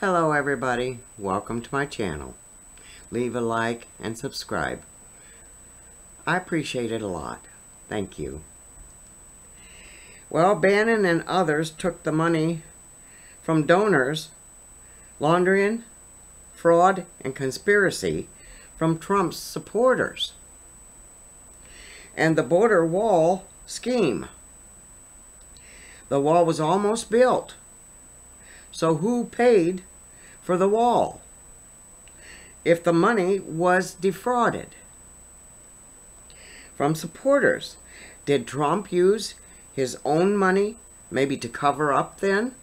Hello everybody, welcome to my channel. Leave a like and subscribe. I appreciate it a lot. Thank you. Well, Bannon and others took the money from donors, laundering, fraud, and conspiracy from Trump's supporters. And the border wall scheme. The wall was almost built. So who paid for the wall if the money was defrauded? From supporters. Did Trump use his own money maybe to cover up then?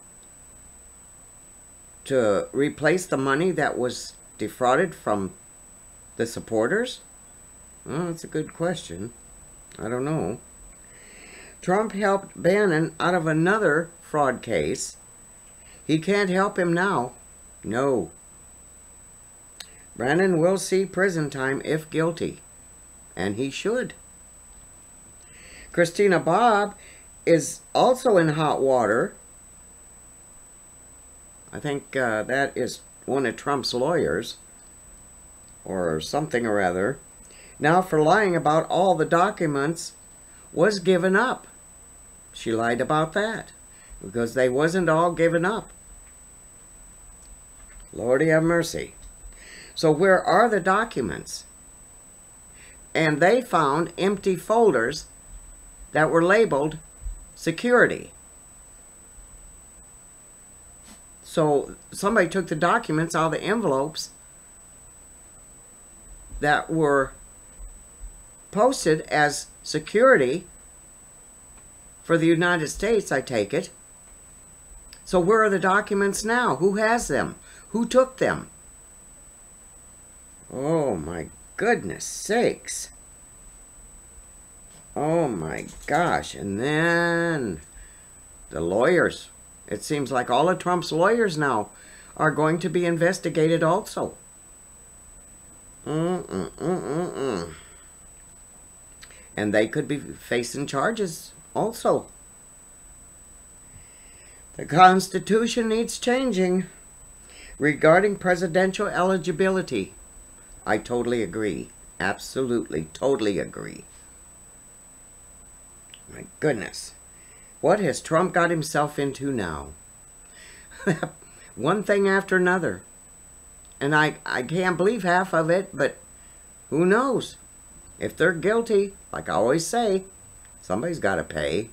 To replace the money that was defrauded from the supporters? Well, that's a good question. I don't know. Trump helped Bannon out of another fraud case. He can't help him now. No. Bannon will see prison time if guilty. And he should. Christina Bobb is also in hot water. I think uh, that is one of Trump's lawyers. Or something or other. Now for lying about all the documents was given up. She lied about that. Because they wasn't all given up. Lordy have mercy. So where are the documents? And they found empty folders that were labeled security. So somebody took the documents all the envelopes that were posted as security for the United States, I take it. So where are the documents now? Who has them? Who took them? Oh my goodness sakes. Oh my gosh. And then the lawyers. It seems like all of Trump's lawyers now are going to be investigated also. Mm-mm-mm-mm-mm. And they could be facing charges also. The Constitution needs changing. Regarding presidential eligibility, I totally agree. Absolutely, totally agree. My goodness. What has Trump got himself into now? One thing after another. And I, I can't believe half of it, but who knows? If they're guilty, like I always say, somebody's got to pay.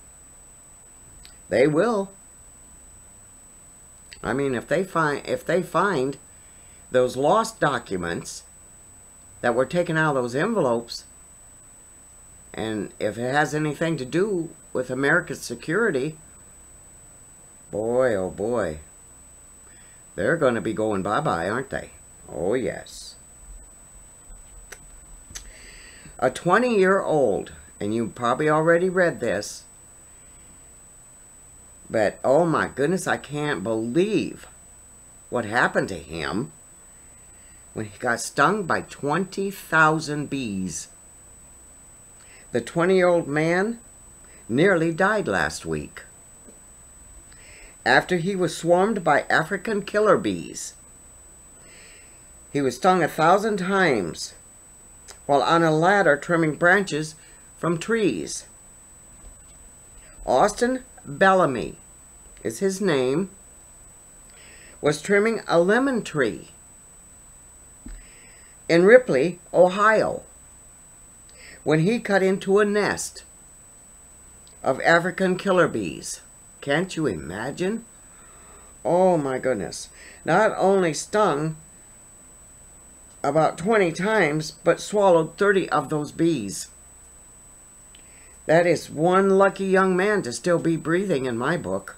They will. I mean, if they find if they find those lost documents that were taken out of those envelopes, and if it has anything to do with America's security, boy, oh boy, they're going to be going bye-bye, aren't they? Oh, yes. A 20-year-old, and you probably already read this, but oh my goodness, I can't believe what happened to him when he got stung by 20,000 bees. The 20-year-old man nearly died last week after he was swarmed by African killer bees. He was stung a thousand times while on a ladder trimming branches from trees. Austin Bellamy is his name, was trimming a lemon tree in Ripley, Ohio, when he cut into a nest of African killer bees. Can't you imagine? Oh my goodness. Not only stung about 20 times, but swallowed 30 of those bees. That is one lucky young man to still be breathing in my book.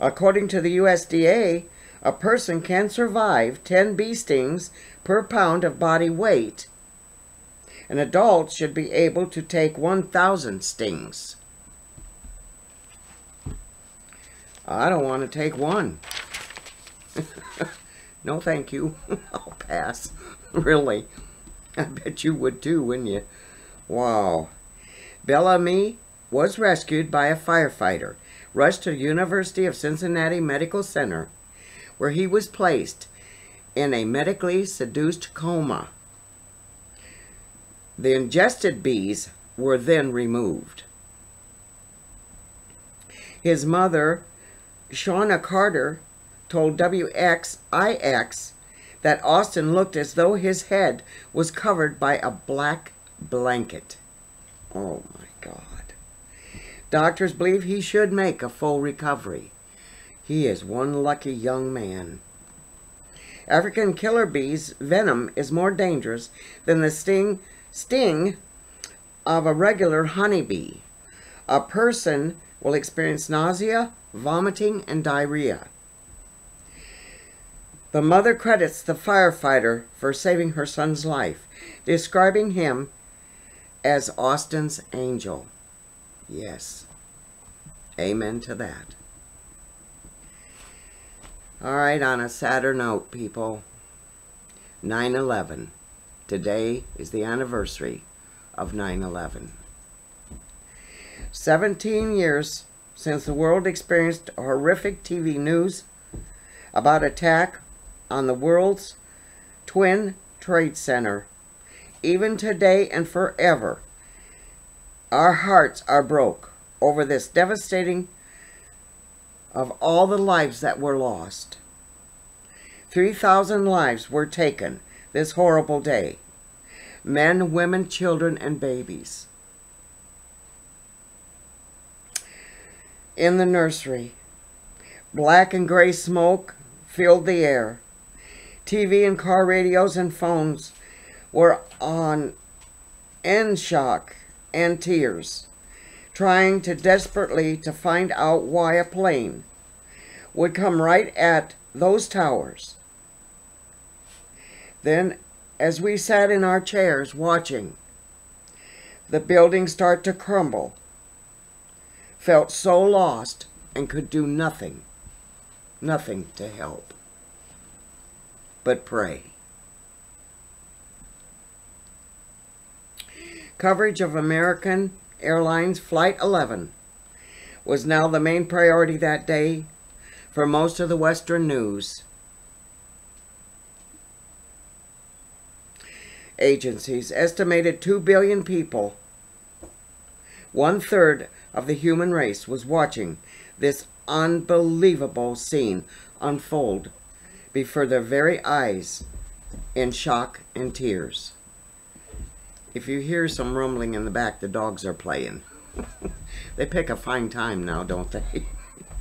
According to the USDA, a person can survive 10 bee stings per pound of body weight. An adult should be able to take 1,000 stings. I don't want to take one. no, thank you. I'll pass. really. I bet you would too, wouldn't you? Wow. Bellamy was rescued by a firefighter, rushed to the University of Cincinnati Medical Center, where he was placed in a medically seduced coma. The ingested bees were then removed. His mother, Shauna Carter, told WXIX that Austin looked as though his head was covered by a black blanket. Oh God. Doctors believe he should make a full recovery. He is one lucky young man. African killer bees' venom is more dangerous than the sting, sting of a regular honeybee. A person will experience nausea, vomiting, and diarrhea. The mother credits the firefighter for saving her son's life, describing him as Austin's angel. Yes. Amen to that. All right, on a sadder note, people. 9 11. Today is the anniversary of 9 11. 17 years since the world experienced horrific TV news about attack on the world's twin trade center. Even today and forever, our hearts are broke over this devastating of all the lives that were lost. 3,000 lives were taken this horrible day. Men, women, children, and babies. In the nursery, black and gray smoke filled the air. TV and car radios and phones were on in shock and tears, trying to desperately to find out why a plane would come right at those towers. Then, as we sat in our chairs watching the building start to crumble, felt so lost and could do nothing, nothing to help but pray. Coverage of American Airlines Flight 11 was now the main priority that day for most of the Western news. Agencies estimated 2 billion people, one third of the human race, was watching this unbelievable scene unfold before their very eyes in shock and tears. If you hear some rumbling in the back, the dogs are playing. they pick a fine time now, don't they?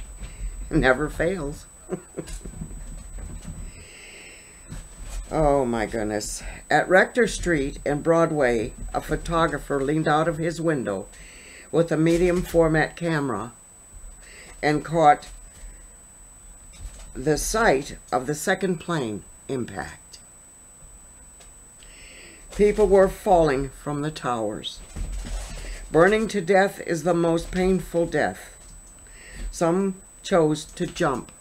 Never fails. oh my goodness. At Rector Street and Broadway, a photographer leaned out of his window with a medium format camera and caught the sight of the second plane impact. People were falling from the towers. Burning to death is the most painful death. Some chose to jump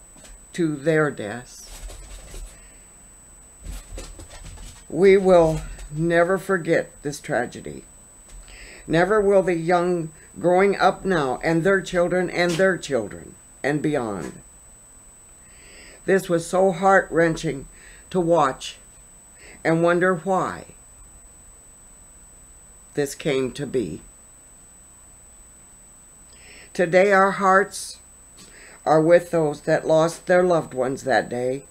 to their deaths. We will never forget this tragedy. Never will the young growing up now and their children and their children and beyond this was so heart wrenching to watch and wonder why this came to be. Today, our hearts are with those that lost their loved ones that day,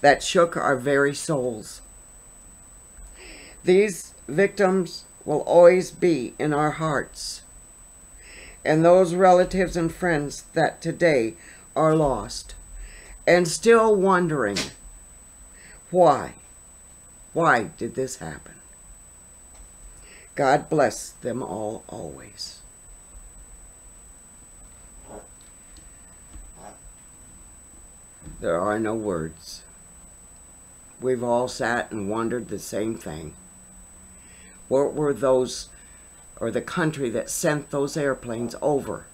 that shook our very souls. These victims will always be in our hearts, and those relatives and friends that today are lost and still wondering why. Why did this happen? God bless them all always. There are no words. We've all sat and wondered the same thing. What were those, or the country that sent those airplanes over?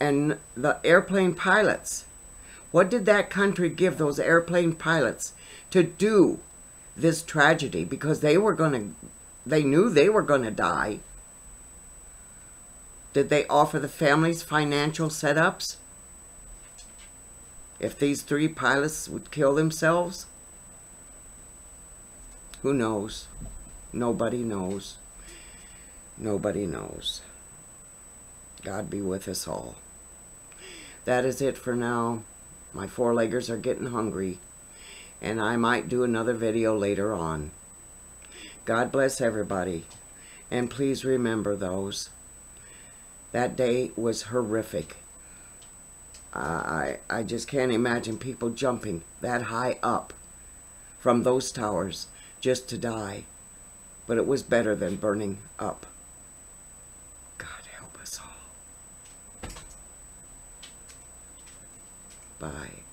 And the airplane pilots what did that country give those airplane pilots to do this tragedy? Because they were going to, they knew they were going to die. Did they offer the families financial setups? If these three pilots would kill themselves, who knows? Nobody knows. Nobody knows. God be with us all. That is it for now. My four-leggers are getting hungry, and I might do another video later on. God bless everybody, and please remember those. That day was horrific. I, I just can't imagine people jumping that high up from those towers just to die. But it was better than burning up. God help us all. Bye.